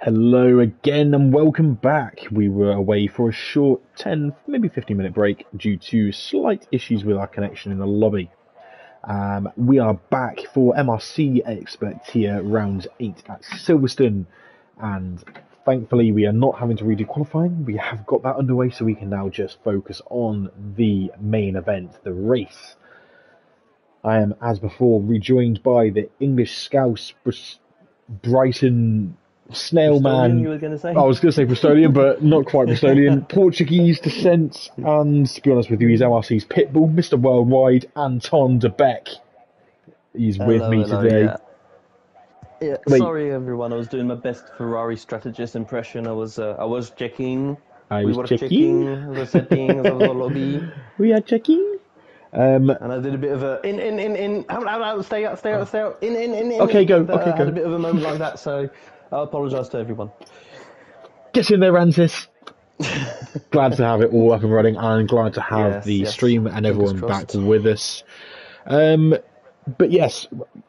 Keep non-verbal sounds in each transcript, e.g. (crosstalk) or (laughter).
Hello again and welcome back. We were away for a short 10, maybe 15 minute break due to slight issues with our connection in the lobby. Um, we are back for MRC Expert Tier Round 8 at Silverstone and thankfully we are not having to redo qualifying. We have got that underway so we can now just focus on the main event, the race. I am, as before, rejoined by the English Scouse Brighton Snail Man. You were going to say? I was going to say Bristolian, but not quite (laughs) Bristolian. Portuguese descent, and to be honest with you, he's MRC's pitbull, Mr. Worldwide, Anton de Beck. He's Hello, with me hello, today. Yeah. Yeah, Wait. sorry everyone. I was doing my best Ferrari strategist impression. I was, uh, I was checking. I we was were checking. the settings of the lobby, We are checking. Um, and I did a bit of a in, in, in, in. Out, out, out, stay out, stay out, stay out. In, in, in, in. Okay, go, Uh, okay, I go. had a bit of a moment like that, so I apologise to everyone. get in there, Rantis. (laughs) glad to have it all up and running, and glad to have Yes, the yes. stream and everyone back with us. Um, but yes,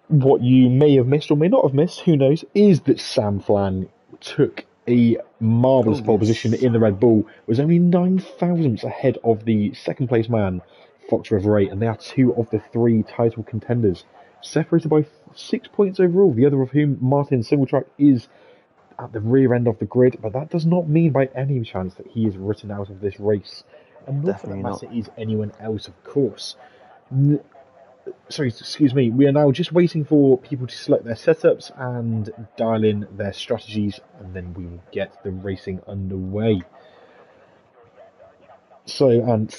what you may have missed or may not have missed, who knows, is that Sam Flan took a marvellous Oh, pole yes. position in the Red Bull, was only nine thousandths ahead of the second place man, Fox River 8, and they are two of the three title contenders, separated by six points overall, the other of whom, Martin Singletrack, is at the rear end of the grid, but that does not mean by any chance that he is written out of this race. And not Definitely for that not. is anyone else, of course. N- Sorry, excuse me. We are now just waiting for people to select their setups and dial in their strategies, and then we will get the racing underway. So, and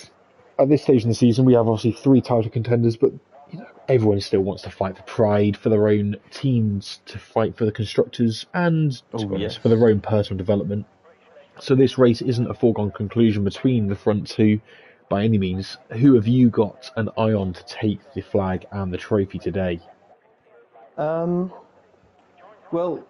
at this stage in the season, we have obviously three title contenders, but you know everyone still wants to fight for pride, for their own teams, to fight for the constructors, and to Oh, be honest, yes. for their own personal development. So this race isn't a foregone conclusion between the front two by any means. Who have you got an eye on to take the flag and the trophy today? Um, well, w-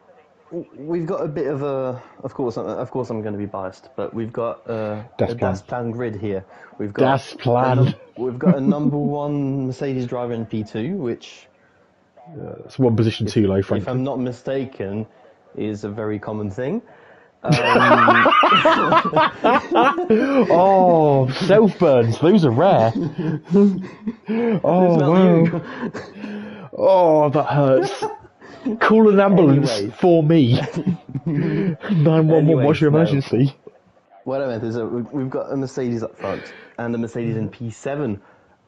we've got a bit of a. Of course, of course, I'm going to be biased, but we've got uh, Das a Plan. Das Plan grid here. We've got Das Plan. a we've got a number one Mercedes driver in P2, which, It's one position too low, if. I'm not mistaken, is a very common thing. Um, (laughs) Oh, self burns. Those are rare. oh wow. Oh, that hurts. (laughs) Call an ambulance Anyways. for me. (laughs) 911, Anyways, what's your no. emergency? What I meant is that we- we've got a Mercedes up front and a Mercedes in P7.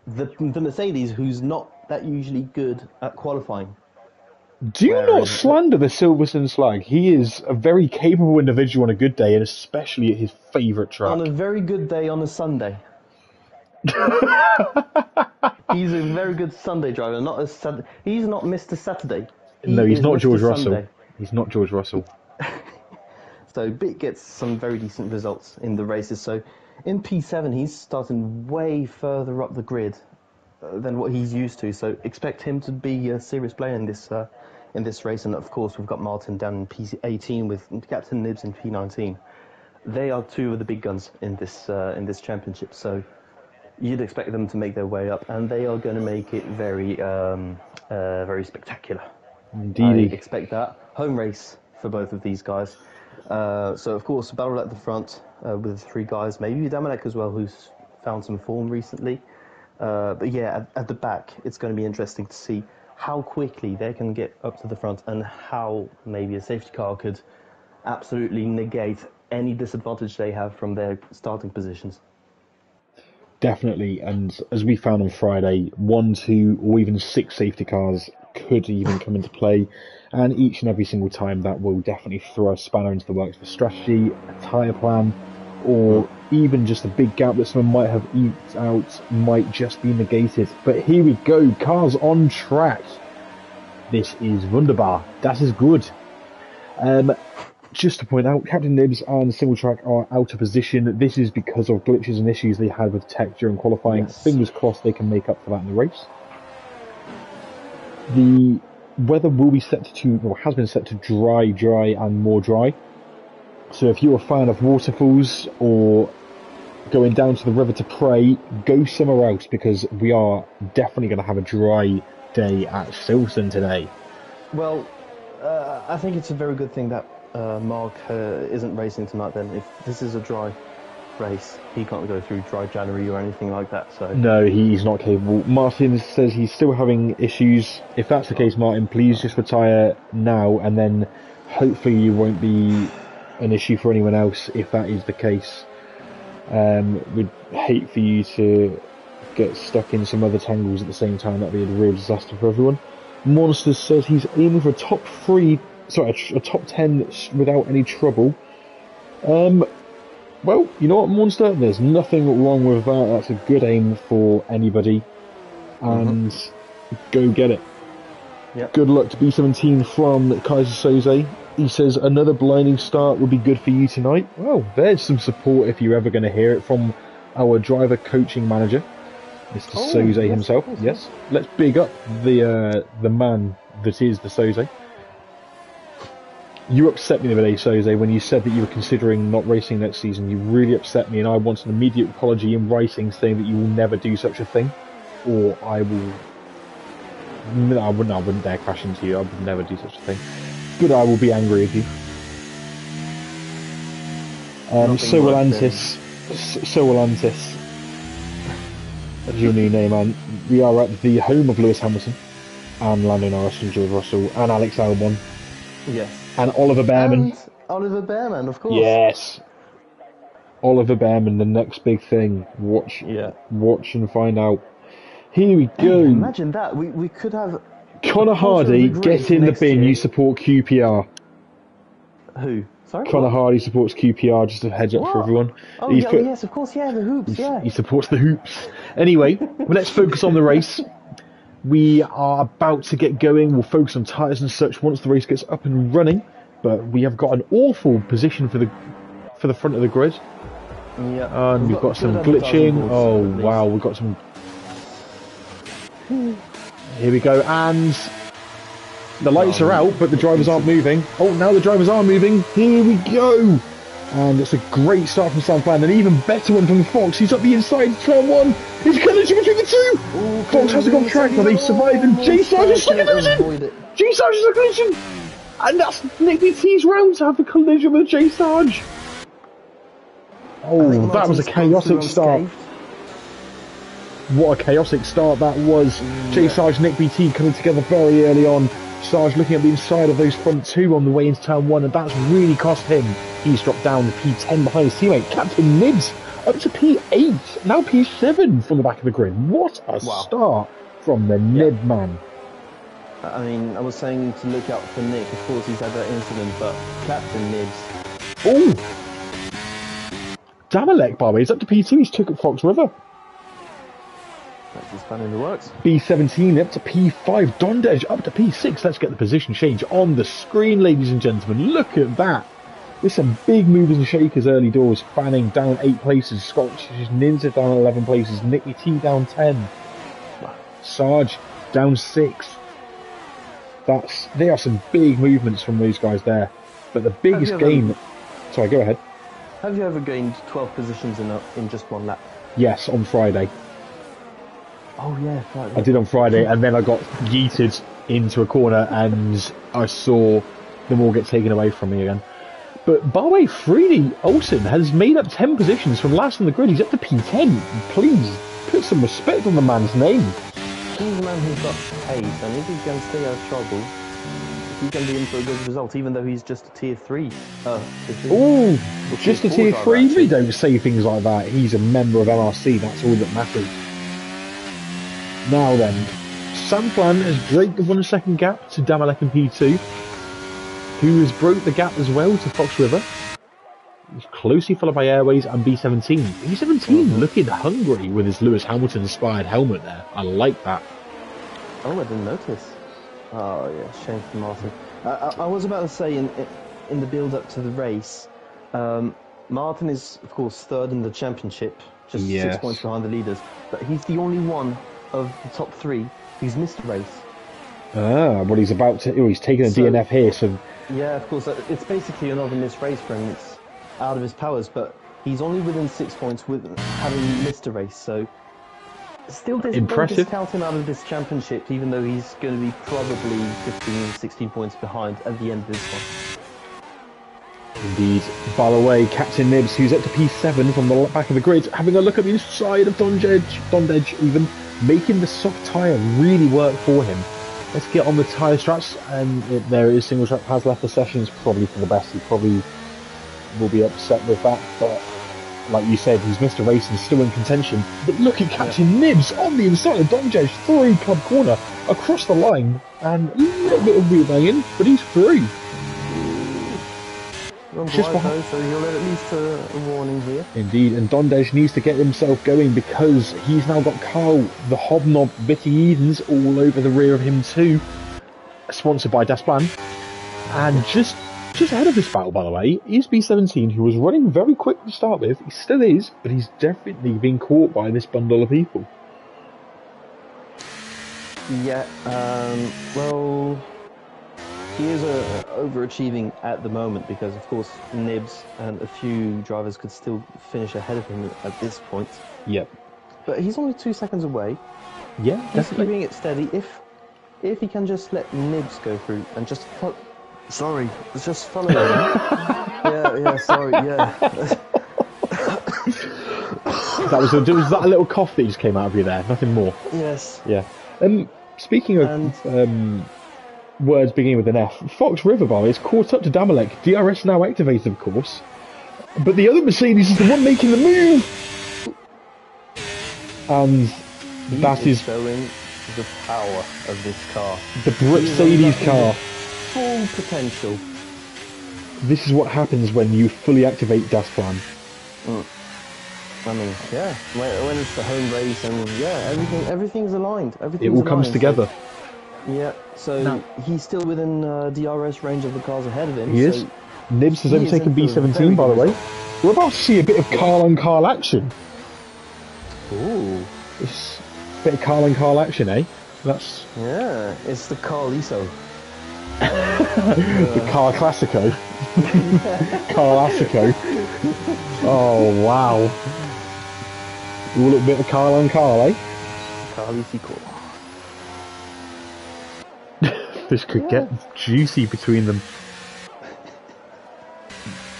The, the Mercedes, who's not that usually good at qualifying. Do Where not is it? slander the Silverstone slag. He is a very capable individual on a good day, and especially at his favourite track. On a very good day on a Sunday. (laughs) he's a very good Sunday driver, not a Sat- He's not Mr. Saturday. He no, he's not George Russell. Sunday. He's not George Russell. (laughs) So Bit gets some very decent results in the races. So in P7, he's starting way further up the grid uh, than what he's used to. So expect him to be a serious player in this uh, in this race. And of course, we've got Martin down in P18 with Captain Nibs in P19. They are two of the big guns in this uh, in this championship. So you'd expect them to make their way up, and they are going to make it very um, uh, very spectacular. I Indeed. expect that. Home race for both of these guys. Uh, so, of course, battle at the front uh, with the three guys, maybe Damanek as well, who's found some form recently. Uh, but yeah, at, at the back, it's going to be interesting to see how quickly they can get up to the front and how maybe a safety car could absolutely negate any disadvantage they have from their starting positions. Definitely, and as we found on Friday, one, two, or even six safety cars could even come into play, and each and every single time that will definitely throw a spanner into the works for strategy, a tyre plan, or even just a big gap that someone might have eked out might just be negated. But here we go, cars on track. This is wunderbar. That is good. Um, just to point out, Captain Nibs and Single Track are out of position. This is because of glitches and issues they had with tech during qualifying. Yes. Fingers crossed they can make up for that in the race. The weather will be set to, or has been set to dry, dry, and more dry. So if you're a fan of waterfalls or going down to the river to pray, go somewhere else because we are definitely going to have a dry day at Silverstone today. Well, uh, I think it's a very good thing that uh, Mark uh, isn't racing tonight. Then, if this is a dry race, he can't go through dry January or anything like that. So No, he's not capable. Martin says he's still having issues. If that's the case, Martin, please just retire now, and then hopefully you won't be an issue for anyone else if that is the case. Um, we'd hate for you to get stuck in some other tangles at the same time. That'd be a real disaster for everyone. Monsters says he's aiming for a top three, sorry, a, a top ten without any trouble. Um, well, you know what, Monster? There's nothing wrong with that. That's a good aim for anybody. And go get it. Yep. Good luck to B17 from Kaiser Soze. He says another blinding start would be good for you tonight. Well, there's some support if you're ever going to hear it from our driver coaching manager, Mr. Oh, Soze yes, himself. Yes, let's big up the uh, the man that is the Soze. You upset me the other day, Soze, when you said that you were considering not racing next season. You really upset me, and I want an immediate apology in writing saying that you will never do such a thing, or I will. No, I wouldn't. I wouldn't dare crash into you. I would never do such a thing. But I will be angry with you. Um, so will Antis. So will Antis. That's your new name, man. We are at the home of Lewis Hamilton, and Lando Norris, and George Russell, and Alex Albon, yes, and Oliver Bearman. and Oliver Bearman, of course. Yes. Oliver Bearman, the next big thing. Watch, Yeah. watch and find out. Here we Hey, go. Imagine that. We we could have Connor Hardy, the get in the bin. year. You support QPR. who? Sorry. Connor what? Hardy supports QPR. Just a heads up for everyone. Oh, He's yeah, put- oh, yes, of course. Yeah, the hoops. Yeah. He supports the hoops. Anyway, well, (laughs) let's focus on the race. We are about to get going. We'll focus on tyres and such once the race gets up and running. But we have got an awful position for the for the front of the grid, Yeah. and we've got some glitching. Oh wow, we've got some. Here we go, and the lights Oh, are out, but the drivers aren't moving. Oh, now the drivers are moving. Here we go. And it's a great start from Sam Plan, an even better one from Fox. He's up the inside, turn one. He's collision between the two. Ooh, Fox hasn't got track, but they survived, and Jay Sarge is stuck in collision. Jay Sarge is a collision. And that's Nick BT's round to have a collision with J Sarge. Oh, that was a chaotic start. What a chaotic start that was. J-Sarge, Nick BT coming together very early on. Sarge looking at the inside of those front two on the way into turn one, and that's really cost him. He's dropped down to P10 behind his teammate, Captain Nibs, up to P8, now P7 from the back of the grid. What a Wow. start from the Nib man. I mean, I was saying to look out for Nick. Of course, he's had that incident, but Captain Nibs. Oh! Damalek, by the way, he's up to P2, he's took at Fox River. In the works. B17 up to P5, Dondej up to P6. Let's get the position change on the screen, ladies and gentlemen. Look at that. There's some big movers and shakers early doors. Fanning down 8 places, Scotch Ninja down 11 places, Nicky T down 10. Sarge down 6. That's They are some big movements from those guys there. But the biggest ever- gain... Sorry, go ahead. Have you ever gained 12 positions in a, in just one lap? Yes, on Friday. Oh yeah, right. I did on Friday, and then I got yeeted into a corner, and I saw them all get taken away from me again. But by the way, Freddie Olsen has made up 10 positions from last on the grid. He's up to P10. Please put some respect on the man's name. He's a man who's got pace, and if he can stay out of trouble, he can be in for a good result, even though he's just a tier 3. Uh, tier three. Ooh, Well, just a tier tier 3. We don't say things like that. He's a member of MRC. That's all that matters. Now then, Samplan has broke the one second gap to Damalek and P2, who has broke the gap as well to Fox River. He's closely followed by Airways and B17. B17 looking hungry with his Lewis Hamilton inspired helmet there. I like that. Oh, I didn't notice. Oh yeah, shame for Martin. I, I, I was about to say in in the build up to the race, um, Martin is of course third in the championship, just Yes. six points behind the leaders, but he's the only one of the top three he's missed a race. Ah, well, he's about to. Oh, he's taking a So- DNF here, so Yeah, of course, uh, it's basically another missed race for him. It's out of his powers, but he's only within six points with having missed a race. So Still dis- Impressive. discount him out of this championship, even though he's going to be probably 15, 16 points behind at the end of this one. Indeed. By the way, Captain Nibs, who's up to P7 from the back of the grid, having a look at the inside of Dondej, Dondej even, making the soft tyre really work for him. Let's get on the tyre straps, and it, there is single strap has left the session. It's probably for the best. He probably will be upset with that, but like you said, he's missed a race and still in contention. But look at Captain Nibs on the inside of Dondej, three club corner, across the line, and a little bit of wheel banging, but he's through. Just though, so he'll at least a, a warning here. Indeed, and Dondej needs to get himself going because he's now got Carl, the hobnob Bitty Edens, all over the rear of him too. Sponsored by Dasplan. And just just ahead of this battle, by the way, is B17, who was running very quick to start with. He still is, but he's definitely been caught by this bundle of people. Yeah, um, well, he is uh, overachieving at the moment because, of course, Nibs and a few drivers could still finish ahead of him at this point. Yep. But he's only two seconds away. Yeah, He's definitely. keeping it steady. If if he can just let Nibs go through and just fo- sorry, just follow him. (laughs) yeah, yeah, sorry, yeah. That was, a, was that a little cough that just came out of you there, nothing more. yes. Yeah. Um, speaking of And- um, words beginning with an F, Fox River Bar is caught up to Damalek. DRS now activated, of course. But the other Mercedes is the one making the move! And He that is showing the power of this car. the Mercedes car. Full potential. This is what happens when you fully activate Das Plan. Mm. I mean, yeah. When, when it's the home race and yeah, everything everything's aligned. It Everything's all comes aligned. together. Yeah. So Now- he's still within uh, DRS range of the cars ahead of him. He so is. Nibs has overtaken is in for a B17, by the way. We're about to see a bit of Carl on Carl action. Ooh. It's a bit of Carl on Carl action, eh? That's Yeah. It's the Carliso. (laughs) the Car Classico. (laughs) Car Classico. Oh, wow. Ooh, a little bit of Carl on Carl, eh? This could get juicy between them.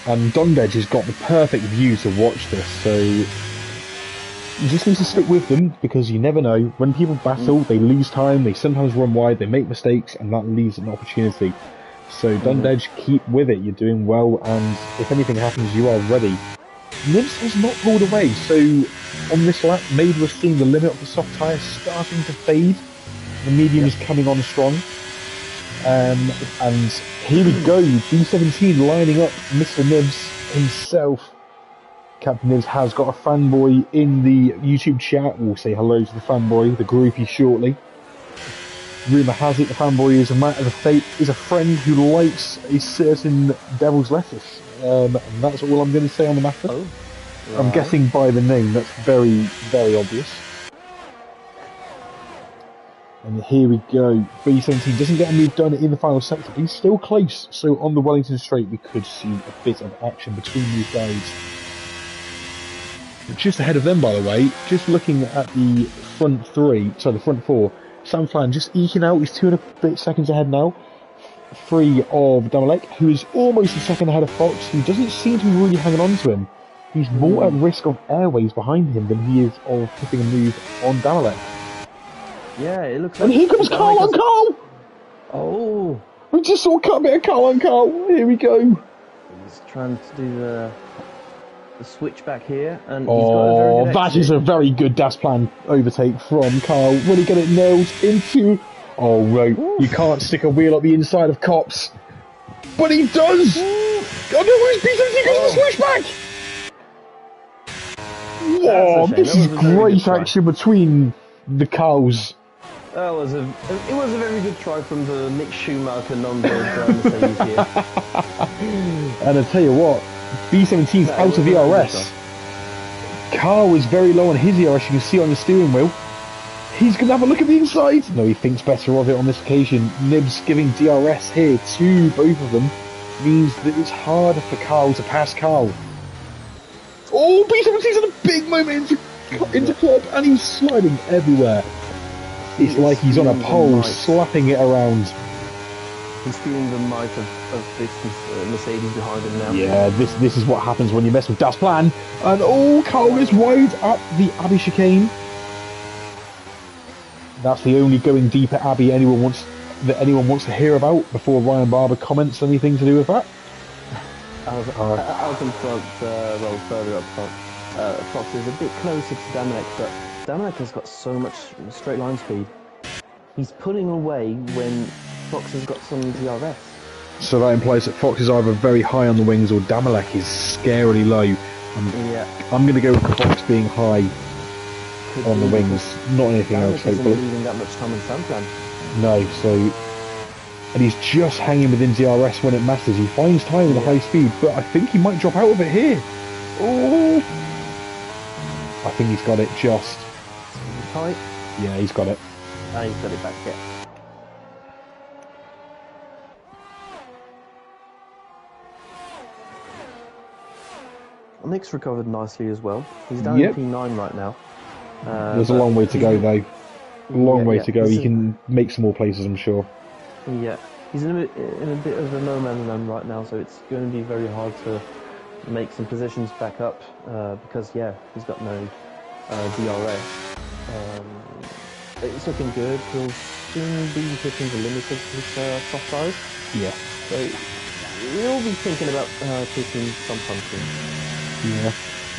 And Dondej has got the perfect view to watch this, so you just need to stick with them because you never know. When people battle, they lose time, they sometimes run wide, they make mistakes, and that leaves an opportunity. So Dondej, mm-hmm. keep with it, you're doing well, and if anything happens, you are ready. Nibs has not pulled away, so on this lap, maybe we're seeing the limit of the soft tyre starting to fade. The medium is coming on strong. Um, and here we go, B17 lining up Mr. Nibs himself. Captain Nibs has got a fanboy in the YouTube chat. We'll say hello to the fanboy, the groupie shortly. Rumour has it the fanboy is a matter of fate, is a friend who likes a certain devil's lettuce. Um, and that's all I'm going to say on the matter. Oh. I'm guessing by the name, that's very, very obvious. And here we go. B17 doesn't get a move done in the final sector, he's still close. So on the Wellington Straight, we could see a bit of action between these guys. Just ahead of them, by the way, just looking at the front three, sorry, the front four, Sam Flan just eking out, he's two and a bit seconds ahead now. Three of Damalek, who is almost a second ahead of Fox, who doesn't seem to be really hanging on to him. He's more at risk of airways behind him than he is of putting a move on Damalek. Yeah, it looks And like. here comes the Carl guy on does- Carl! Oh. We just saw a bit of Carl on Carl. Here we go. He's trying to do the, the switch back here, and he's got a very Oh, good that is a very good dash plan overtake from Carl. Will he get it nailed into? Oh, right. You can't stick a wheel up the inside of Copse. But he does! Oh no, where's B17 goes Oh. the switchback! That's a Whoa, this That is was a very great action between the cows. That was a it was a very good try from the Mick Schumacher number uh, (laughs) And I tell you what, B17's That out of ERS. Carl is very low on his ERS, you can see on the steering wheel. He's going to have a look at the inside. No, he thinks better of it on this occasion. Nibs giving DRS here to both of them means that it's harder for Carl to pass Carl. Oh, B17's in a big moment into into club, and he's sliding everywhere. It's like he's on a pole, slapping it around. He's feeling the might of, of this uh, Mercedes behind him now. Yeah, this this is what happens when you mess with Das Plan. And oh, Carl is wide at the Abbey chicane. That's the only going deep at Abbey anyone wants that anyone wants to hear about before Ryan Barber comments anything to do with that. Out, Uh, out in front, uh, well, further up front. Uh, Fox is a bit closer to Damalek, but Damalek has got so much straight line speed. He's pulling away when Fox has got some DRS. So that implies that Fox is either very high on the wings or Damalek is scarily low. I'm, Yeah. I'm going to go with Fox being high could on the wings, not anything Damalek else, hopefully. leaving that much time in Sunplan. No, so. And he's just hanging within DRS when it matters. He finds time with a high speed, but I think he might drop out of it here. Oh! I think he's got it just. Tight. Yeah, he's got it. And he's got it back yet. Nick's recovered nicely as well. He's down Yep. in P9 right now. Uh, There's a long way to go, though. A long Yeah, way yeah. to go. This He is- can make some more places, I'm sure. Yeah, he's in a, bit, in a bit of a no man's land right now, so it's going to be very hard to make some positions back up uh, because, yeah, he's got no uh, DRS. Um, it's looking good. He'll soon be hitting the limit of his uh, soft tires, Yeah. so he'll be thinking about uh, taking some punching. Yeah.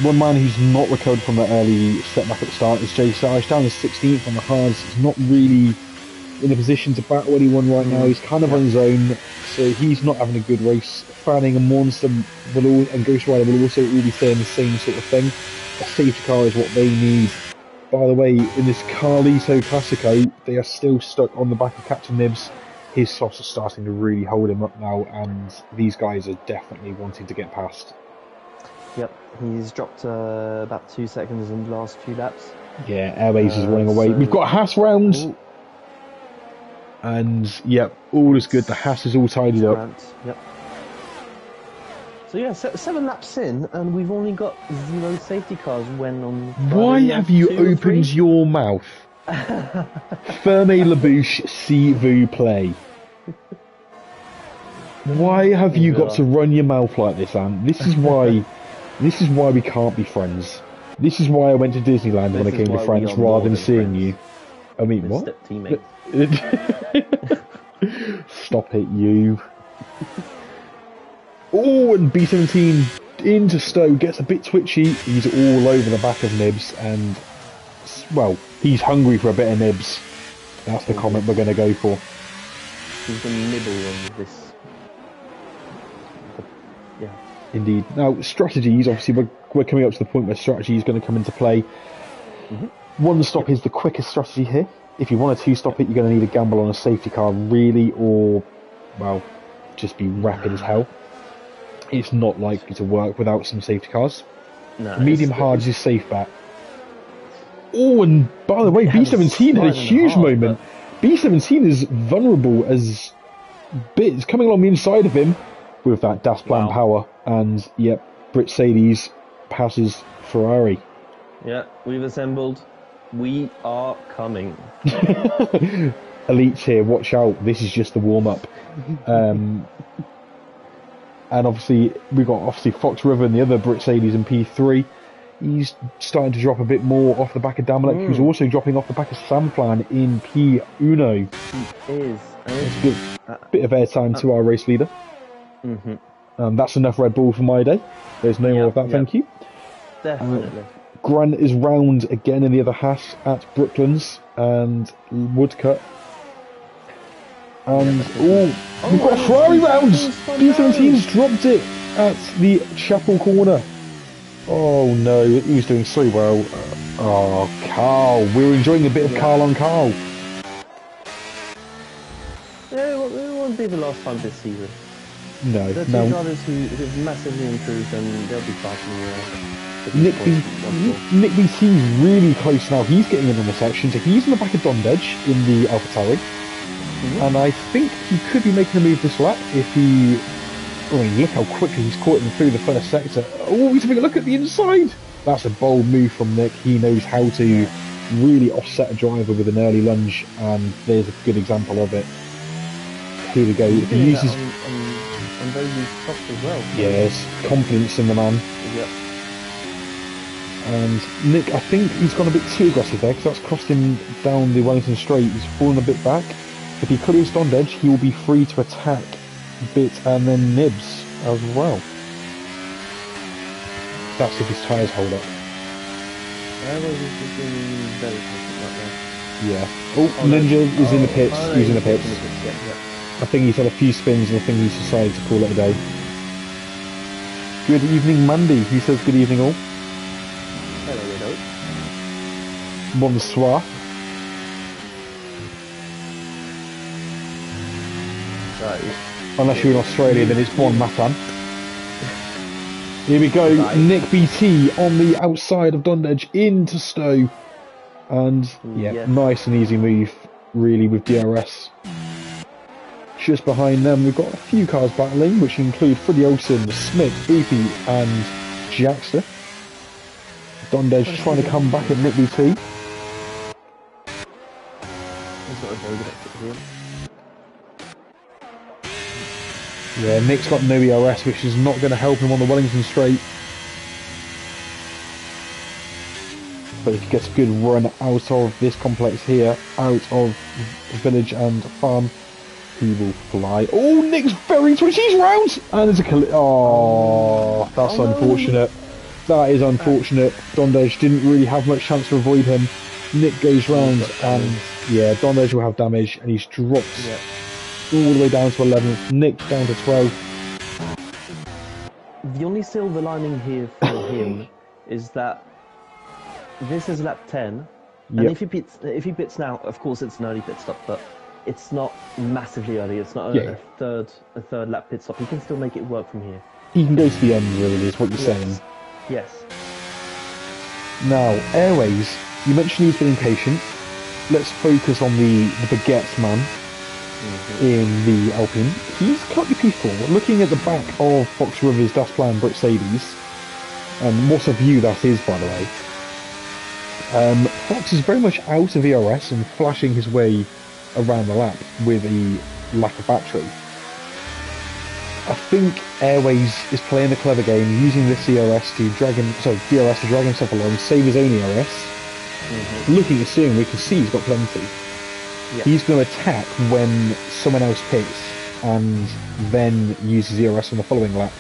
One man who's not recovered from that early setback at the start is Jay Sarge, down to 16th on the hards. He's not really in a position to battle anyone right now. He's kind of on his own, so he's not having a good race. Fanning and Monster will all, and Ghost Rider will also really saying the same sort of thing. A safety car is what they need. By the way, in this Carlito Classico, they are still stuck on the back of Captain Nibs. His softs are starting to really hold him up now, and these guys are definitely wanting to get past. Yep, he's dropped uh, about two seconds in the last few laps. Yeah, Airways is Uh, running away. so- We've got a Haas round, Ooh, and yep, all is good. The Haas is all tidied up. Yep. So yeah, se- seven laps in, and we've only got zero safety cars when on. Friday Why have you two or three. opened your mouth? (laughs) Ferme Labouche, see vous play. Why have you got to run your mouth like this, Ant? This is why. (laughs) this is why we can't be friends. This is why I went to Disneyland when I came to France rather than seeing friends. you. I mean, We're what? (laughs) Stop it, you. Oh, and B17 into Stowe gets a bit twitchy. He's all over the back of Nibs, and well, he's hungry for a bit of Nibs. That's the comment we're going to go for. He's going to nibble on this. Yeah. Indeed. Now, strategies. Obviously, we're, we're coming up to the point where strategy is going to come into play. Mm-hmm. One stop is the quickest strategy here. If you want a two stop it, you're going to need a gamble on a safety car, really, or well, just be rapid as hell. It's not likely to work without some safety cars. No, Medium hard is safe bet. Oh, and by the way, B17 had a huge hard, moment. B17 is vulnerable as bits coming along the inside of him with that Das Plan Wow. power. And yep, Brit Sadies passes Ferrari. Yeah, we've assembled. We are coming. (laughs) Elites here, watch out. This is just the warm up. Um, and obviously, we've got obviously Fox River and the other Brit Sadies in P3. He's starting to drop a bit more off the back of Damalek, who's mm. also dropping off the back of Samplan in P Uno. Is. Eh? And it's Give a uh, bit of airtime to uh, our race leader. Mhm. Um, that's enough Red Bull for my day. There's no more of that, yeah. thank you. definitely. Uh, Grant is round again in the other Haas at Brooklands and Woodcote. And oh, we've got a Ferrari B17's round. gone B17's dropped it at the Chapel corner. Oh no, he was doing so well. Uh, oh, Carl, we were enjoying a bit of Carl on Carl. Yeah, it won't, it won't be the last time this season. No, There are two no. drivers who have massively improved and they'll be fighting uh, the Nick, points B, once more. Nick BT's really close now. He's getting in on the section, so he's in the back of Don Dedge in the AlphaTauri. And I think he could be making a move this lap if he. Oh, I mean, look how quickly he's caught him through the first sector. Oh, he's having a look at the inside. That's a bold move from Nick. He knows how to really offset a driver with an early lunge, and there's a good example of it. Here we go. He that uses on, on, on very loose as well. yes confidence in the man, Yep. and Nick, I think he's gone a bit too aggressive there because that's cost him down the Wellington straight. He's fallen a bit back. If he clears Dondedge, he will be free to attack Bit and then Nibs as well. That's if his tyres hold up. Airways is looking very patient right now. Yeah. Oh, Oh, no. Ninja is in the Oh, pits. oh, no, he's in the he's pits. Yeah, yeah. I think he's had a few spins and I think he's decided to call it a day. Good evening, Mandy. He says good evening all. Hello, Widow. Bonsoir. Right. Unless you're in Australia, then it's Bon Matan. Here we go. Right. Nick BT on the outside of Dundedge into Stowe. And yeah, Yeah. nice and easy move, really, with DRS. Just behind them, we've got a few cars battling, which include Freddie Olsen, Smith, Beefy, and Jackster. Dundedge trying to come back at Nick BT. Yeah, Nick's got no ERS, which is not going to help him on the Wellington straight. But if he gets a good run out of this complex here, out of village and farm, he will fly. Oh, Nick's very twitchy, he's round! And there's a colli- Oh, that's Oh, no. unfortunate. That is unfortunate. Dondej didn't really have much chance to avoid him. Nick goes round, and yeah, Dondej will have damage, and he's dropped Yeah. All the way down to 11th. Nick down to 12. The only silver lining here for (coughs) him is that this is lap 10, and Yep. if he pits, if he pits now, of course it's an early pit stop, but it's not massively early. It's not a, Yeah. a third a third lap pit stop. He can still make it work from here. He can go to the end, really, is what you're saying. Yes. Yes. Now, Airways, you mentioned he's been impatient. Let's focus on the, the baguette man Mm-hmm. in the Alpine. He's currently P4, looking at the back of Fox Rivers, Dasplan, Brixades. And um, what a view that is, by the way. Um, Fox is very much out of ERS and flashing his way around the lap with a lack of battery. I think Airways is playing a clever game, using this ERS to drag him, sorry, DRS to drag himself along, save his own ERS. Mm-hmm. Looking at steering, we can see he's got plenty. Yeah. He's going to attack when someone else pits, and then use his ERS on the following lap.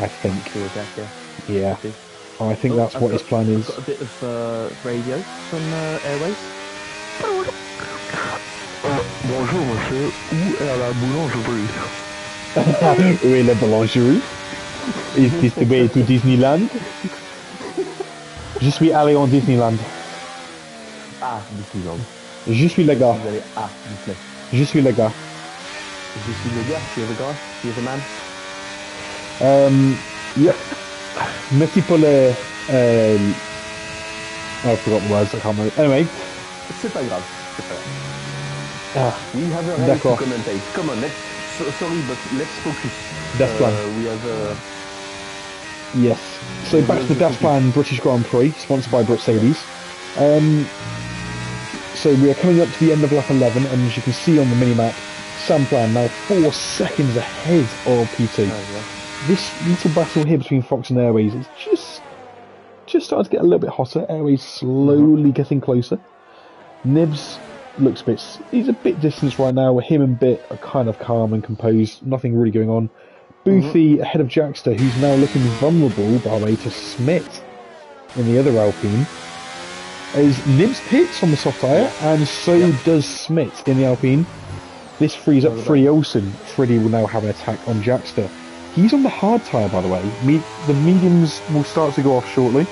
I think. Cool attack, yeah. Yeah, Okay. I think Oh, that's I've what his got- plan I've is. got a bit of uh, radio from uh, Airways. Bonjour monsieur, où est la boulangerie (laughs) Où est la boulangerie? Is this the way to Disneyland? Je suis allé en Disneyland. Ah, Disneyland. Je suis le gars. Vous allez ah Disney. Je suis le gars. Je suis le gars. Tu es the guy. Tu es the man. Um, yeah. Merci pour le. Uh, I forgot the words. I can't remember. Anyway, C'est pas grave. C'est pas grave. ah, We have a race to commentate. Come on, let's. So, sorry, but let's focus. That's uh, fine. We have. Uh, yes. So back to the Dasplan British Grand Prix, sponsored by Britsadies. Um, so we are coming up to the end of lap 11, and as you can see on the minimap, Samplan now four seconds ahead of P2. oh, yeah. this little battle here between Fox and Airways is just just starting to get a little bit hotter. Airways slowly mm-hmm. getting closer. Nibs looks a bit he's a bit distant right now. Him and Bit are kind of calm and composed. Nothing really going on. Mm-hmm. Boothie ahead of Jackster, who's now looking vulnerable by the way to Smith in the other Alpine. As Nibs pits on the soft tyre, and so does Smith in the Alpine. This frees up Freddie Olsen. Freddie will now have an attack on Jackster. He's on the hard tyre, by the way. Me- the mediums will start to go off shortly.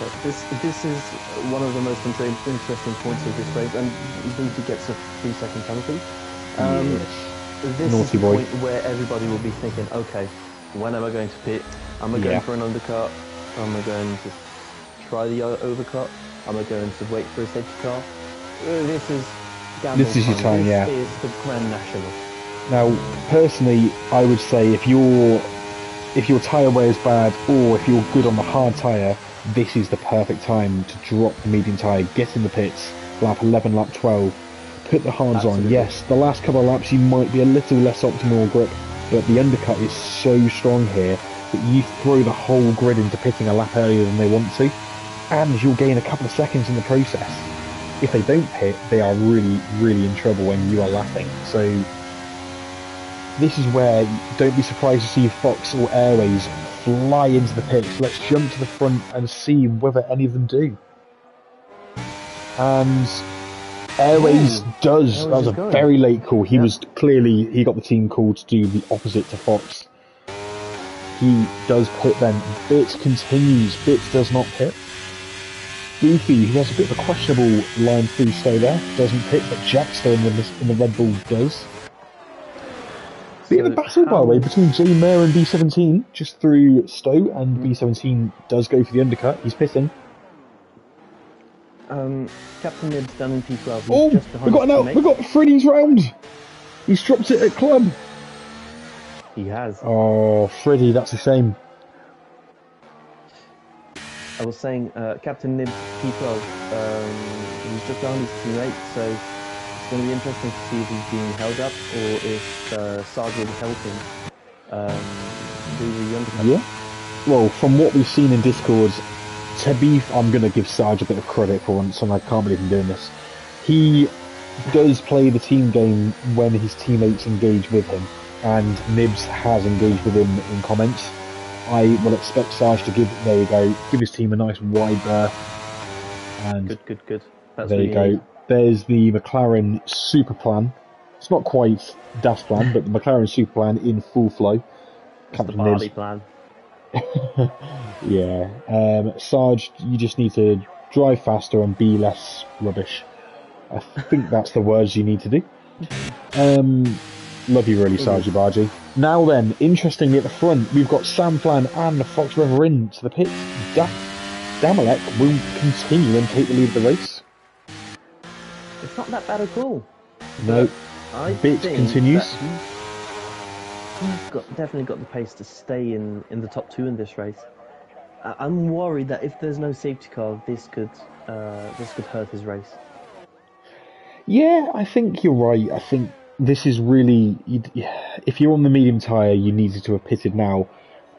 But this this is one of the most inter- interesting points of this race, and Booty gets a three second penalty. Um, This Naughty is the boy. point where everybody will be thinking, okay, when am I going to pit? Am I Yeah. going for an undercut? Am I going to try the o- overcut? Am I going to wait for a safety car? Uh, this is This is your time, This yeah. is the Grand National. Now, personally, I would say if you're if your tyre wear is bad or if you're good on the hard tyre, this is the perfect time to drop the medium tyre, get in the pits, lap 11, lap 12, put the hards Absolutely. on. Yes, the last couple of laps you might be a little less optimal grip, but the undercut is so strong here that you throw the whole grid into pitting a lap earlier than they want to, and you'll gain a couple of seconds in the process. If they don't pit, they are really, really in trouble when you are lapping. So this is where don't be surprised to see Fox or Airways fly into the pits. Let's jump to the front and see whether any of them do. And Airways Ooh, does. Airways that was a going. very late call. He Yeah. was clearly he got the team call to do the opposite to Fox. He does pit then. Bits continues. Bits does not pit. Goofy, who has a bit of a questionable line through stay there, doesn't pit, but Jackster in the in the Red Bull does. Bit of a battle, by the way, between J Mayer and B17, just through Stowe, and Hmm. B17 does go for the undercut. He's pitting. Um, Captain Nibs down in P12. Oh, we behind got an out. teammate. We got Freddy's round. He's dropped it at club. He has. Oh, Freddy, that's a shame. I was saying, uh, Captain Nibs P12. Um, he's just behind his teammate, so it's going to be interesting to see if he's being held up or if uh, Sarge will help him um, do. Yeah. Well, from what we've seen in Discord, to I'm going to give Sarge a bit of credit for once, and I can't believe I'm doing this. He does play the team game when his teammates engage with him, and Nibs has engaged with him in comments. I will expect Sarge to give, there you go, give his team a nice wide berth, and Good, good, good. That's there you go. need. There's the McLaren super plan. It's not quite DAS plan, but the McLaren super plan in full flow. It's the Captain Nibs plan. (laughs) yeah. Um, Sarge, you just need to drive faster and be less rubbish. I think that's the words you need to do. Um, love you really, Sarge Bargy. Now then, interestingly at the front, we've got Sam Flan and the Fox River in to the pit. Da- Damalek will continue and take the lead of the race. It's not that bad at all. No, I Bit continues. he's- got definitely got the pace to stay in, in the top two in this race. I, I'm worried that if there's no safety car, this could uh, this could hurt his race. Yeah, I think you're right. I think this is really if you're on the medium tyre, you needed to have pitted now.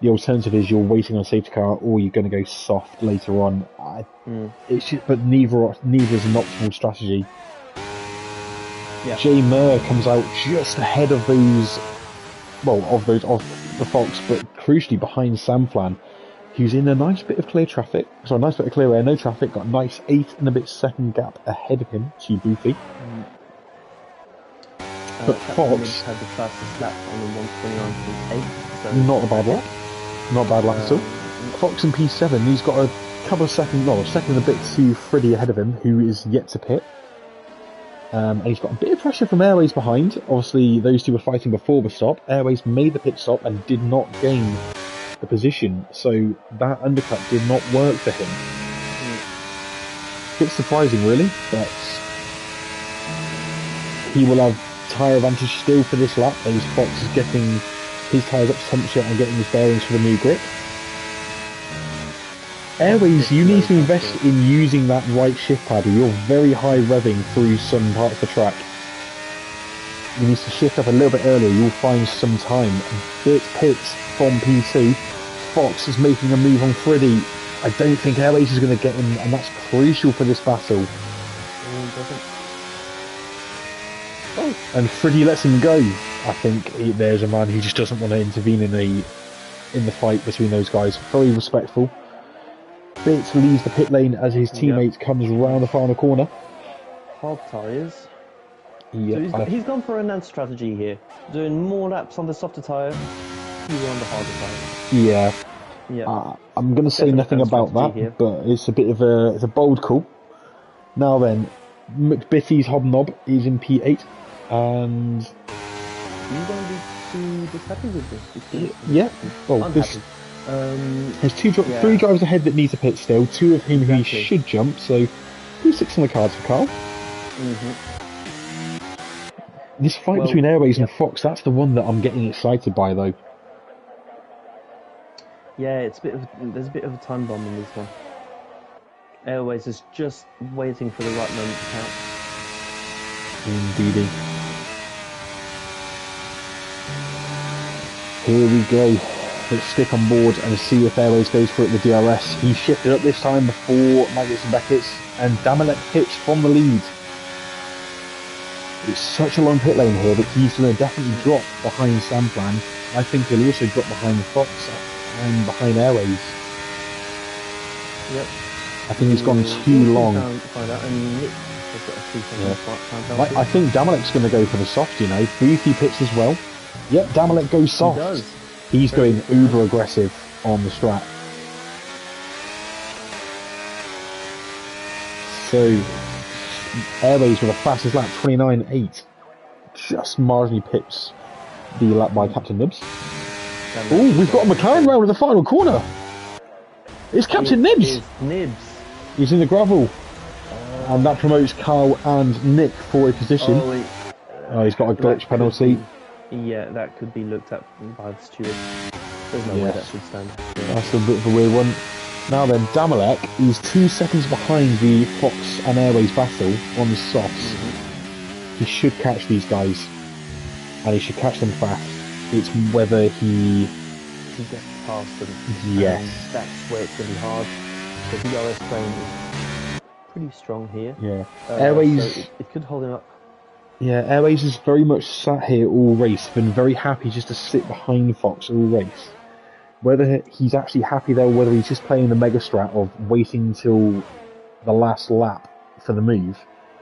The alternative is you're waiting on a safety car, or you're going to go soft later on. I, Mm. it's just, but neither neither is an optimal strategy. Yeah. Jay Murr comes out just ahead of those, well, of those of the Fox, but crucially behind Samflan, who's in a nice bit of clear traffic. So a nice bit of clear air, no traffic. Got a nice eight and a bit second gap ahead of him to Boofy. Uh, Fox- had the fastest lap on the 129.8. So Not a bad lap. Not a bad lap at all. um, Fox in P7, he's got a couple of seconds, well, a second and a bit to Freddy ahead of him, who is yet to pit. Um, and he's got a bit of pressure from Airways behind. Obviously, those two were fighting before the stop. Airways made the pit stop and did not gain the position, so that undercut did not work for him. Bit surprising, really, but he will have tyre advantage still for this lap, as Fox is getting his tyres up to temperature and getting his bearings for the new grip. Airways, you need to invest in using that right shift paddle. You're very high revving through some parts of the track. You need to shift up a little bit earlier. You'll find some time. Bit pits from P2. Fox is making a move on Freddy. I don't think Airways is going to get him, and that's crucial for this battle. And Freddy lets him go. I think he, there's a man who just doesn't want to intervene in the in the fight between those guys. Very respectful. Bits leaves the pit lane as his teammate comes round the final corner. hard tyres. Yeah, So he's, I- he's gone for an end strategy here, doing more laps on the softer tyre, on the harder tyre. yeah. Yeah. Uh, I'm going to say Definitely nothing about that, here. but it's a bit of a it's a bold call. Now then, McBitty's hobnob is in P8, and you don't be too dishappy with this. yeah, well, I'm this. Um, There's two, dri- Yeah. three drivers ahead that need to pit still. Two of whom Exactly. he should jump. So, who's six on the cards for Carl? mhm. This fight Well, between Airways and. Fox, that's the one that I'm getting excited by, though. Yeah, it's a bit of there's a bit of a time bomb in this one. Airways is just waiting for the right moment to count. Indeedy. Here we go. Let's stick on board and see if Airways goes for it with DRS. He shifted up this time before Maggotts and Becketts, and Damalek pits from the lead. It's such a long pit lane here that he's going to definitely drop behind Samplan. I think he'll also drop behind the Fox and behind Airways. Yep. I think he's gone too long. Find, find out. And Nick has got a three second Yeah. yeah. I, think Damalek's going to go for the soft, you know. Boothie pits as well. Yep, Damalek goes soft. He. He's going uber aggressive on the strat. So, Airways with a fastest lap, 29.8. Just marginally pips the lap by Captain Nibs. Oh, we've got a McLaren round of the final corner. It's Captain It Nibs. Nibs. He's in the gravel. Oh. And that promotes Carl and Nick for a position. Oh, it, Oh, uh, he's got a glitch penalty. be- yeah, that could be looked at by the steward. There's no way that should stand. Yeah. That's a bit of a weird one. Now then, Damalek is two seconds behind the Fox and Airways battle on the softs. Mm-hmm. He should catch these guys, and he should catch them fast. It's whether he, He gets past them. yes, that's where it's going to be hard. The DRS train is pretty strong here. yeah. Uh, Airways, so it, it could hold him up. yeah, Airways is very much sat here all race, been very happy just to sit behind Fox all race. Whether he's actually happy there, whether he's just playing the mega strat of waiting until the last lap for the move,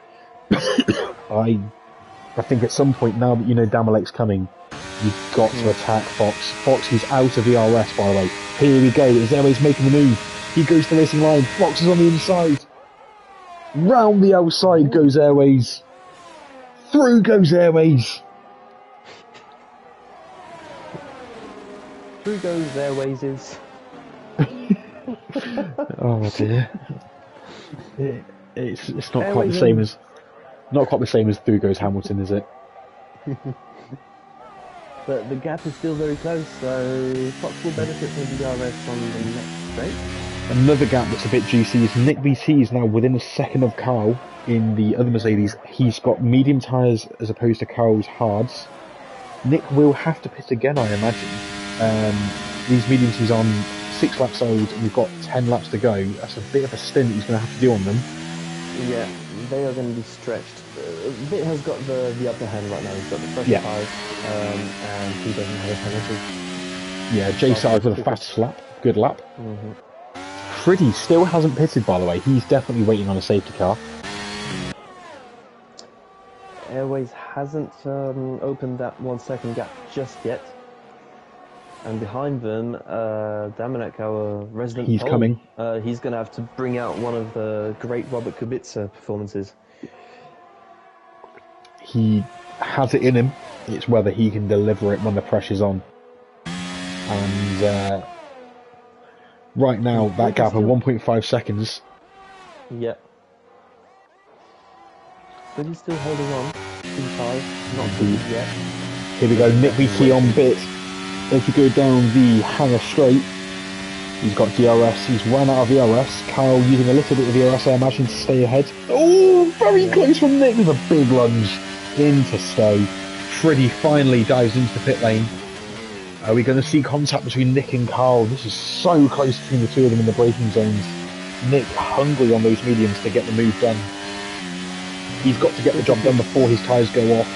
(coughs) I, I think at some point now that you know Damalek's coming, you've got to attack Fox. Fox is out of the RS, by the way. Here we go. As Airways making the move, he goes to the racing line. Fox is on the inside. Round the outside goes Airways. Through goes Airways. Through goes Airways is. (laughs) Oh dear. It, it's it's not quite the same in. as not quite the same as through goes Hamilton, is it? (laughs) But the gap is still very close, so Fox will benefit from the DRS on the next straight. Another gap that's a bit juicy is Nick BT is now within a second of Carl in the other Mercedes. He's got medium tyres as opposed to Carl's hards. Nick will have to pit again, I imagine. Um, these mediums he's on six laps old and we've got ten laps to go. That's a bit of a stint he's going to have to do on them. Yeah, they are going to be stretched. Uh, Bit has got the, the upper hand right now. He's got the fresh Yeah. tyres, um, and he doesn't have a penalty. Yeah, Jay Sarge with a fast lap. Good lap. Mhm. Freddie still hasn't pitted, by the way. He's definitely waiting on a safety car. Airways hasn't um, opened that one second gap just yet. And behind them, uh, Damanek, our resident He's Pole, coming. Uh, he's going to have to bring out one of the great Robert Kubica performances. He has it in him. It's whether he can deliver it when the pressure's on. And uh, right now, that gap of 1.5 seconds. Yep. But he's still holding on. Two tires, not Indeed. yet. Here we go, Nick VT on bit. If you go down the hangar straight, he's got DRS. He's run out of DRS. Kyle using a little bit of DRS, I imagine, to Stowe ahead. Oh, very close from Nick with a big lunge into stay. Freddie finally dives into the pit lane. Uh, Are we going to see contact between Nick and Carl? This is so close between the two of them in the braking zones. Nick hungry on those mediums to get the move done. He's got to get the job done before his tyres go off.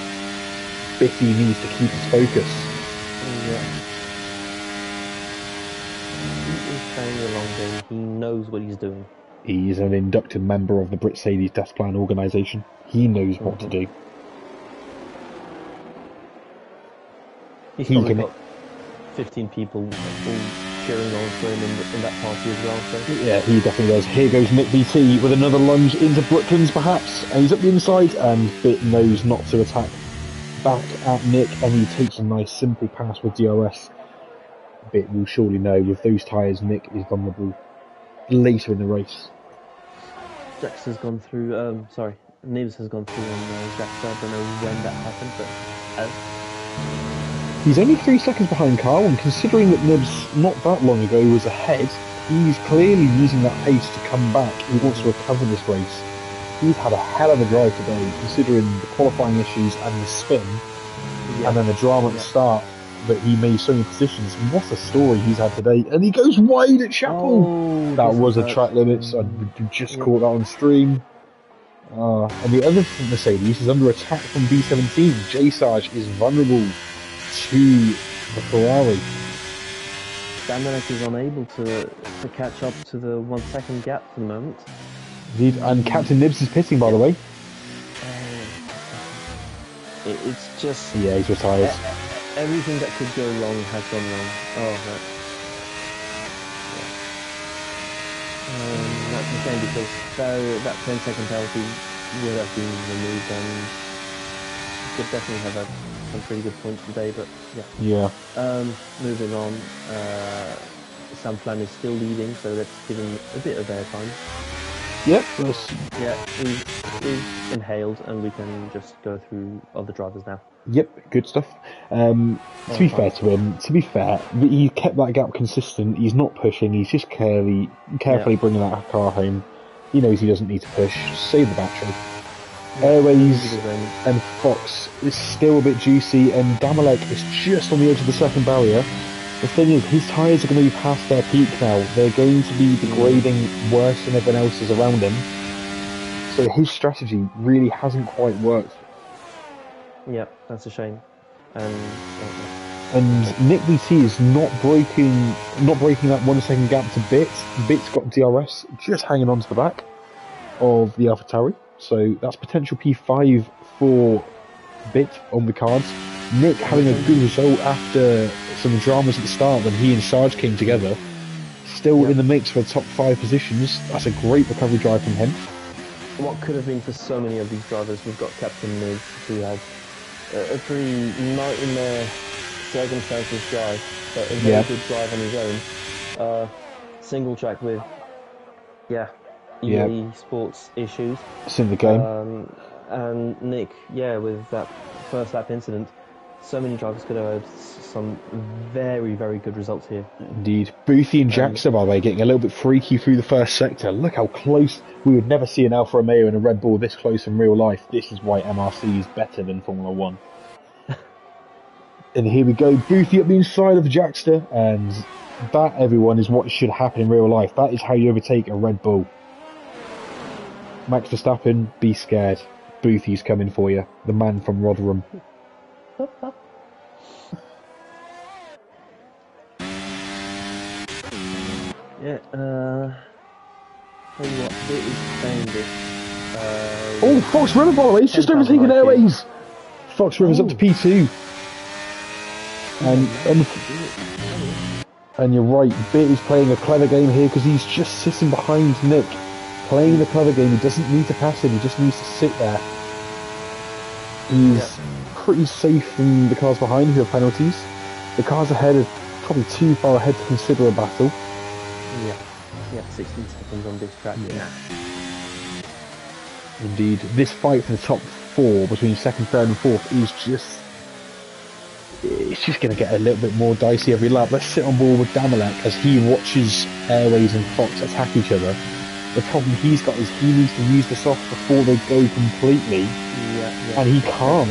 Biffy needs to keep his focus. Yeah. He is playing the long game. He knows what he's doing. He's an inducted member of the Britsades Death Plan organisation. He knows what to do. He's He can- got 15 people all cheering on for him in, in that party as well. So Yeah, he definitely does. Here goes Nick BT with another lunge into Brooklands, perhaps, and he's up the inside, and Bit knows not to attack back at Nick, and he takes a nice simple pass with DRS. Bit will surely know with those tyres, Nick is vulnerable later in the race. Jax has gone through. Um, sorry, Nibs has gone through on uh, Jax. I don't know when that happened, but uh, He's only three seconds behind Carl, and considering that Nibs not that long ago was ahead, he's clearly using that pace to come back. He wants to recover this race. He's had a hell of a drive today, considering the qualifying issues and the spin, Yeah. and then the drama at the start that he made so many positions. What a story he's had today, and he goes wide at Chapel. Oh, that was a track limits. I just Yeah. caught that on stream. Uh, and the other Mercedes is under attack from B17. J Sarge is vulnerable to the Ferrari. Damalek is unable to to catch up to the one second gap for the moment. Indeed, And Captain Nibs is pitting, by the way. It, it's just Yeah, he's retired. everything that could go wrong has gone wrong. Oh, no. Um, that's a shame because that, that 10 second penalty would have been removed and could definitely have had some pretty good points today. But yeah, Yeah. um, moving on. Uh, Sam Flan is still leading, so let's give him a bit of airtime. Yep. That's, Yeah, we've, we've inhaled and we can just go through other drivers now. yep. Good stuff. Um, to be fair to him, to be fair, he kept that gap consistent. He's not pushing. He's just carefully, carefully Yeah. bringing that car home. He knows he doesn't need to push. Save the battery. Airways um, and Fox is still a bit juicy, and Damalek is just on the edge of the second barrier. The thing is, his tyres are going to be past their peak now. They're going to be degrading worse than everyone else's around him. So his strategy really hasn't quite worked. Yeah, that's a shame. And uh, And Nick VT is not breaking, not breaking that one second gap to Bit. Bit's got DRS just hanging on to the back of the AlphaTauri. So that's potential P5 for Bit on the cards. Nick having a good result after some dramas at the start when he and Sarge came together. Still Yeah. in the mix for top five positions. That's a great recovery drive from him. what could have been for so many of these drivers, we've got Captain Nibs, who had a, a pretty nightmare circumstances drive, but a very Yeah. good drive on his own. Uh, single track with, yeah, EA Sports issues. It's in the game. Um, and Nick, yeah, with that first lap incident, so many drivers could have had some very, very good results here. Indeed. Boothie and Jackson, by the way, getting a little bit freaky through the first sector. Look how close. We would never see an Alfa Romeo and a Red Bull this close in real life. This is why MRC is better than Formula One. (laughs) and here we go. Boothie up the inside of Jackster. And that, everyone, is what should happen in real life. That is how you overtake a Red Bull. Max Verstappen, be scared. Boothie's coming for you. The man from Rotherham. (laughs) Yeah, uh, tell you what, it is bandit. Uh, Oh, Fox River, by the way, it's just 10,000 overtaken Airways. Fox River's up to P2. And, and and you're right, Bit is playing a clever game here because he's just sitting behind Nick, playing the clever game. He doesn't need to pass him; he just needs to sit there. He's pretty safe from the cars behind who have penalties. The cars ahead are probably too far ahead to consider a battle. Yeah, yeah, 16 seconds on this track. Yeah. Indeed, this fight for the top four between second, third, and fourth is just. It's just going to get a little bit more dicey every lap. Let's sit on board with Damalek as he watches Airways and Fox attack each other. The problem he's got is he needs to use the soft before they go completely, Yeah, yeah. and he can't.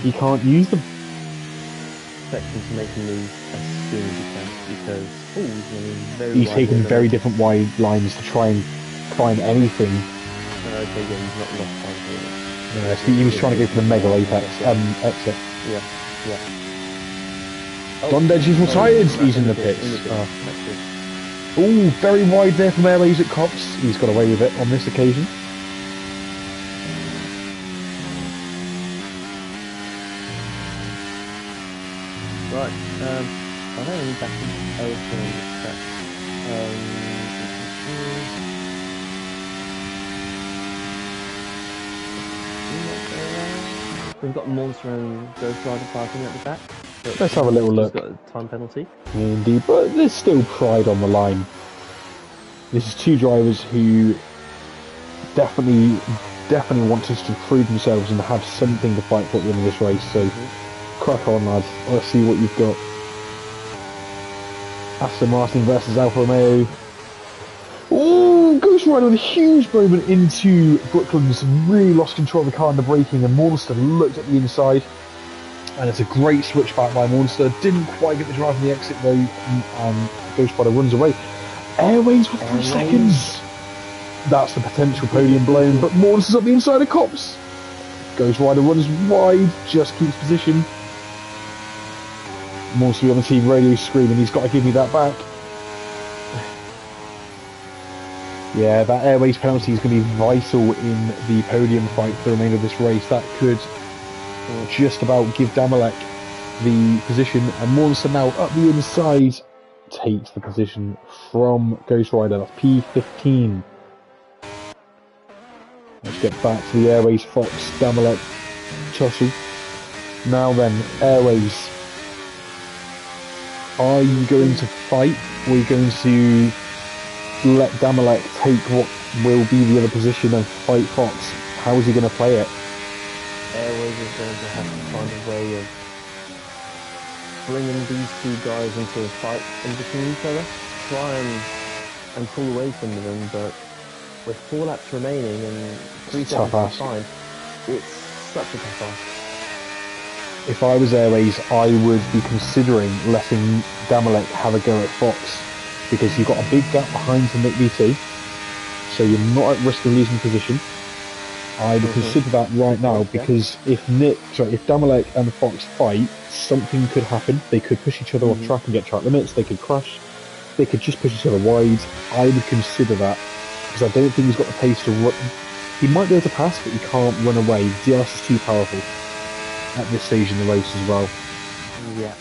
He can't use them. Expect him to make a move as soon as he can because oh, he's very He's taken very different wide lines to try and find anything. Uh, okay, yeah, he's not lost time here. Uh, so he was trying to go for the mega apex um, exit. Yeah, yeah. Don Dedge is retired. right, He's in the Oh, pits. In the pits. Oh. Ooh, very wide there from Airways at Copse. He's got away with it on this occasion. Right. Um, are there any back and open track? Um, We've got Monster and Ghost Rider parking at the back. But Let's have a little look. got a time penalty. Indeed, but there's still pride on the line. This is two drivers who definitely, definitely want us to prove themselves and have something to fight for at the end of this race. So mm-hmm. Crack on, lads. Let's see what you've got. Aston Martin versus Alfa Romeo. Ooh, Ghost Rider with a huge moment into Brooklands. Really lost control of the car in the braking, and Morgenstern looked at the inside. And it's a great switchback by Morgenstern. Didn't quite get the drive on the exit though, and, and um, Ghost Rider runs away. Airways with three seconds. That's the potential podium blown, but Morgenstern's up the inside of Copse. Ghost Rider runs wide, just keeps position. Morgenstern on the team radio screaming, he's got to give me that back. Yeah, that airways penalty is going to be vital in the podium fight for the remainder of this race. That could just about give Damalek the position, and Morrison now up the inside takes the position from Ghost Rider. That's P15. Let's get back to the Airways Fox Damalek tussle. Now then, Airways. Are you going to fight? We're going to let Damalek take what will be the other position and fight Fox? How is he going to play it? Airways is going to have to find a way of bringing these two guys into a fight in between each other. Try and, and pull away from them, but with four laps remaining and three Tough seconds ask. behind, it's such a tough ask. If I was Airways, I would be considering letting Damalek have a go at Fox because you've got a big gap behind to Nick VT, so you're not at risk of losing position. I would consider that right now Yeah. because if Nick, sorry, if Damalek and Fox fight, something could happen. They could push each other off track and get track limits. They could crash. They could just push each other wide. I would consider that because I don't think he's got the pace to run. He might be able to pass, but he can't run away. Diaz is too powerful at this stage in the race as well. Yeah.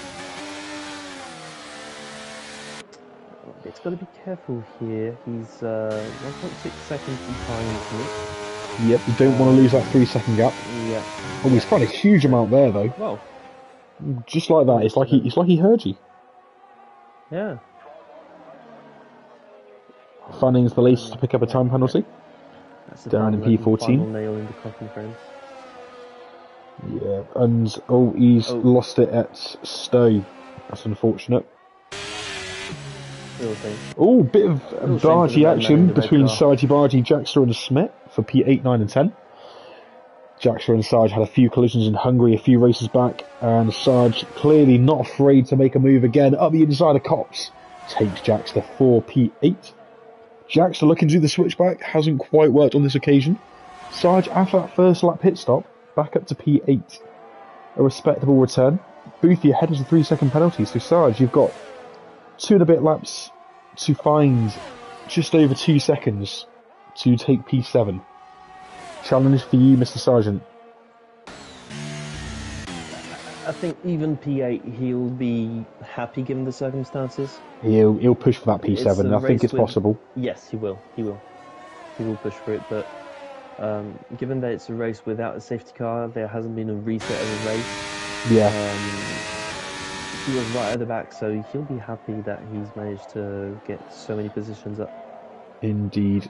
It's got to be careful here. He's uh, 1.6 seconds behind Nick. Yep, you don't want to lose that three second gap. Yeah. Oh, he's quite a huge amount there though. Well, Just like that, it's like he, it's like he heard you. yeah. Fanning's the latest to pick up a time penalty. That's Down in P14. final nail in the coffin him. Yeah, and oh, he's Oh. lost it at Stowe. That's unfortunate. Oh, bit of Little shame for the bargee red man in action between car. Sarge Bargee, Jackster, and Smith for P8, 9, and 10. Jackster and Sarge had a few collisions in Hungary a few races back, and Sarge clearly not afraid to make a move again up the inside of Copse. Takes Jackster for P8. Jackster looking to do the switchback, hasn't quite worked on this occasion. Sarge, after that first lap pit stop, back up to P8. A respectable return. Boothie ahead of the three second penalty, so Sarge, you've got two and a bit laps to find just over two seconds to take P7. Challenge for you, Mr. Sergeant. I think even P8, he'll be happy given the circumstances. He'll, he'll push for that P7. I think it's with- possible. Yes, he will. He will. He will push for it, but um, given that it's a race without a safety car, there hasn't been a reset of the race. Yeah. Um, he was right at the back, so he'll be happy that he's managed to get so many positions up. Indeed.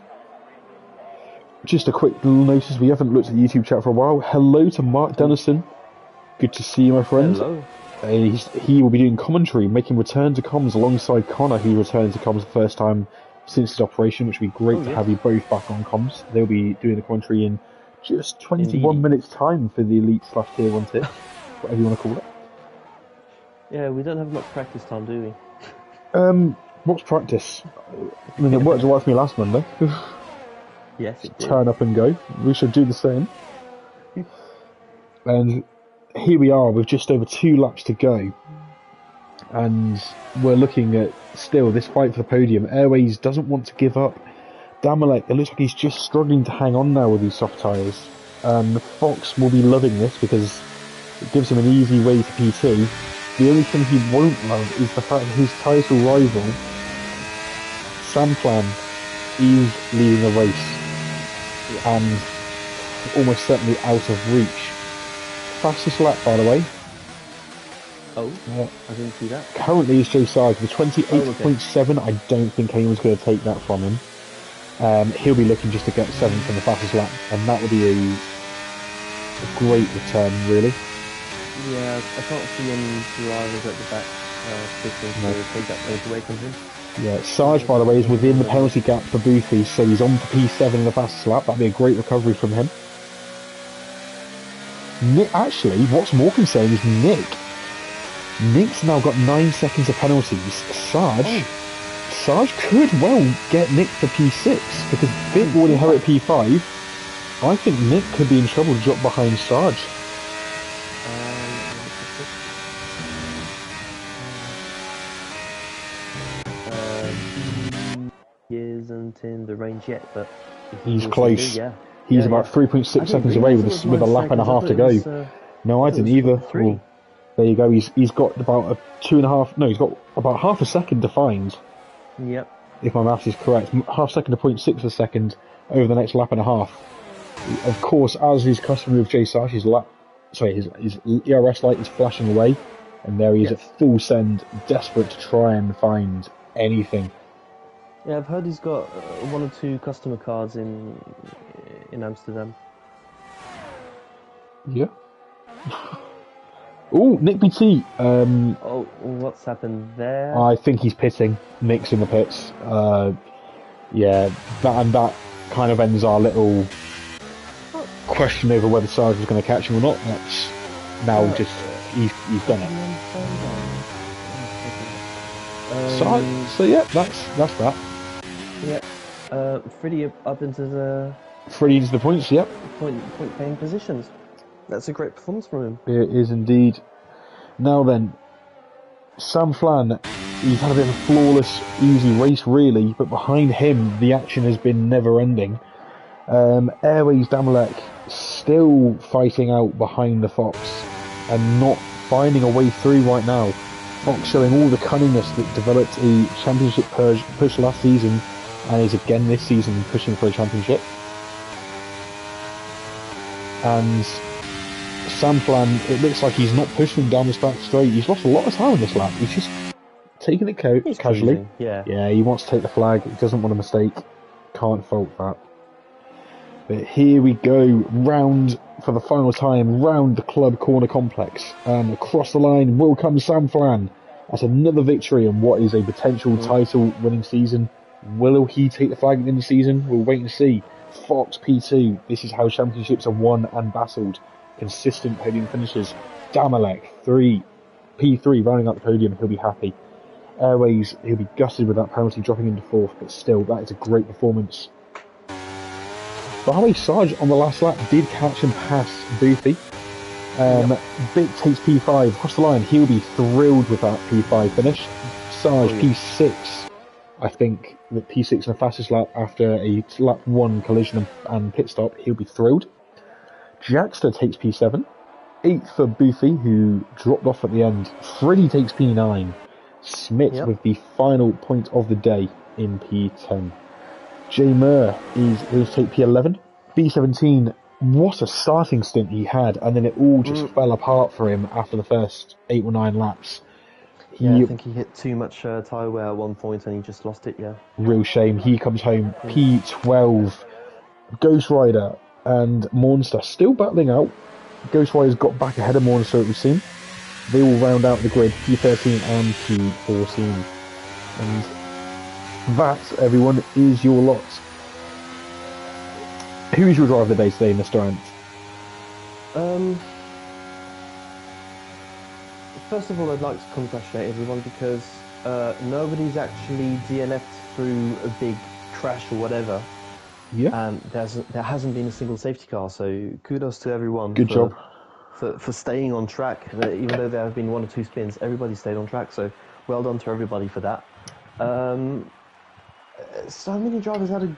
Just a quick notice, we haven't looked at the YouTube chat for a while. Hello to Mark Dennison. Good to see you, my friend. Hello. Uh, he will be doing commentary, making return to comms alongside Connor, who returned to comms the first time since his operation, which would be great Oh, to have you both back on comms. They'll be doing the commentary in just 21 Indeed. minutes' time for the Elite slash Tier 1 tip, (laughs) whatever you want to call it. Yeah, we don't have much practice time, do we? Um, what's practice? I mean, it worked (laughs) right for me last Monday. (laughs) Yes, it did. Turn up and go. We should do the same. And here we are with just over two laps to go. And we're looking at still this fight for the podium. Airways doesn't want to give up. Damalek, it looks like he's just struggling to hang on now with these soft tyres. Um, Fox will be loving this because it gives him an easy way to PT. The only thing he won't love is the fact that his title rival, Samplan, is leading the race and almost certainly out of reach. Fastest lap, by the way, Oh, uh, I didn't see that. currently is Joe Sarge with 28.7. I don't think anyone's going to take that from him. Um, he'll be looking just to get seventh in the fastest lap, and that will be a, a great return, really. Yeah, I can't see any drivers at the back uh, No. to take that away from him. Yeah, Sarge, by the way, is within the penalty gap for Boothie, so he's on for P7 in the fastest lap. That'd be a great recovery from him. Nick, actually, what's more concerning is Nick. Nick's now got nine seconds of penalties. Sarge, oh. Sarge could well get Nick for P6 because Vic will inherit P5. I think Nick could be in trouble to drop behind Sarge. Isn't in the range yet, but He's close. be, Yeah. He's Yeah, about yeah. 3.6 seconds away with, a, with a lap and a half to go. was, uh, No, I didn't either. Well, there you go. He's he's got about a two and a half. No, he's got about half a second defined. Yep. If my maths is correct, half second to point six a second over the next lap and a half. Of course, as is customary with Jay Sarge, his lap, sorry, his his ERS light is flashing away, and there he is Yes. at full send, desperate to try and find anything. Yeah, I've heard he's got uh, one or two customer cards in in Amsterdam. Yeah. (laughs) oh, Nick BT. Um, Oh, what's happened there? I think he's pitting. Nick's in the pits. Uh, yeah, that and that kind of ends our little question over whether Sarge was going to catch him or not. That's now Uh, just he's he's done it. Um, So, so yeah, that's that's that. Yeah, uh, Freddie up, into the into the points. Yep, point point paying positions. That's a great performance from him. it is indeed. Now then, Sam Flan. He's had a bit of a flawless, easy race, really, but behind him, the action has been never ending. Um, Airways Damalek still fighting out behind the Fox and not finding a way through right now. Fox showing all the cunningness that developed a championship push last season and is again this season pushing for a championship. And Sam Flan, it looks like he's not pushing down this back straight. He's lost a lot of time on this lap. He's just taking it co- casually. Yeah. Yeah, he wants to take the flag. He doesn't want a mistake. Can't fault that. But here we go, round for the final time, round the club corner complex, and across the line will come Sam Flan. That's another victory in what is a potential mm. title-winning season. Will he take the flag at the end of the season? We'll wait and see. Fox P2. This is how championships are won and battled. Consistent podium finishes. Damalek three, P3 rounding out the podium. He'll be happy. Airways, he'll be gutted with that penalty dropping into fourth, but still, that is a great performance. By Sarge on the last lap did catch and pass Boothie. Um, Vic takes P5 across the line. He'll be thrilled with that P5 finish. Sarge Oh, yeah. P6. I think that P6 in the fastest lap after a lap one collision and, pit stop. He'll be thrilled. Jackster takes P7. Eighth for Boothie, who dropped off at the end. Freddie takes P9. Smith Yep. with the final point of the day in P10. Jay Murr is going to take P11. B17, what a starting stint he had, and then it all just Mm. fell apart for him after the first eight or nine laps. Yeah, I think he hit too much uh, tyre wear at one point and he just lost it. Yeah. real shame. He comes home P12. Ghost Rider and Monster still battling out. Ghost Rider's got back ahead of Monster, it would seem. They will round out the grid P13 and P14. And that, everyone, is your lot. Who is your driver of the day today, Mr. Ant? Um, first of all, I'd like to congratulate everyone because uh, nobody's actually DNF'd through a big crash or whatever, Yeah. and there's there hasn't been a single safety car. So kudos to everyone. Good for, job. for, for staying on track. Uh, Even though there have been one or two spins, everybody stayed on track. So well done to everybody for that. Um, so many drivers had a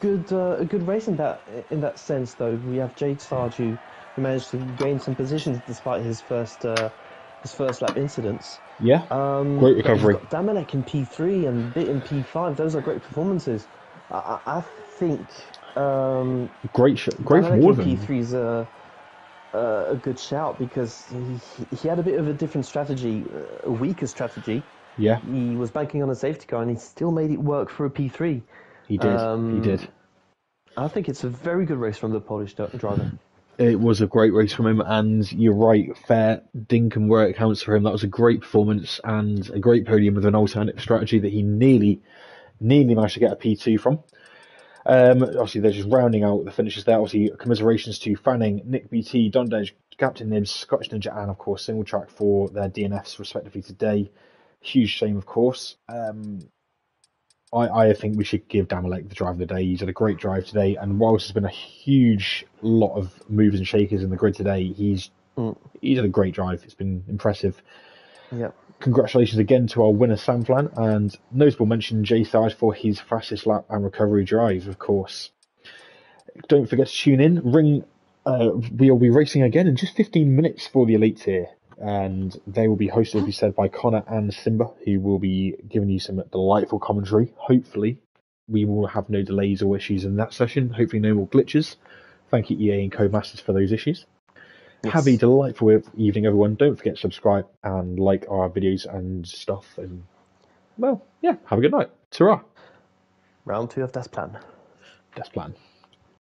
good uh, a good race in that in that sense. Though we have Jade Sarge who, who managed to gain some positions despite his first uh, his first lap incidents. Yeah. Um, Great recovery. Damalek in P3 and Bit in P5. Those are great performances. I, I, think um, Great, sh- great from Damalek all of in them. P3 is a, a, good shout because he, he had a bit of a different strategy, a weaker strategy. Yeah, He was banking on a safety car and he still made it work for a P3. he did. he Um, did. I think it's a very good race from the Polish driver. It was a great race from him, and you're right, fair dink and where it counts for him. That was a great performance and a great podium with an alternative strategy that he nearly, nearly managed to get a P2 from. Um, obviously, they're just rounding out the finishes there. Obviously, commiserations to Fanning, Nick BT, Don Denge, Captain Nibs, Scottish Ninja, and of course, single track for their DNFs respectively today. Huge shame, of course. Um, I, I think we should give Damalek the drive of the day. He's had a great drive today, and whilst there's been a huge lot of movers and shakers in the grid today, he's Mm. he's had a great drive. It's been impressive. Yep. Congratulations again to our winner Sam Flan, and notable mention Jay Thard for his fastest lap and recovery drive, of course. Don't forget to tune in. Ring, uh, we'll be racing again in just 15 minutes for the Elite tier, and they will be hosted, as we said, by Connor and Simba, who will be giving you some delightful commentary. Hopefully, we will have no delays or issues in that session. Hopefully, no more glitches. Thank you, EA and Codemasters, for those issues. Have a delightful evening, everyone. Don't forget to subscribe and like our videos and stuff. And well, yeah, have a good night. Ta-ra. Round two of Das Plan. That's plan.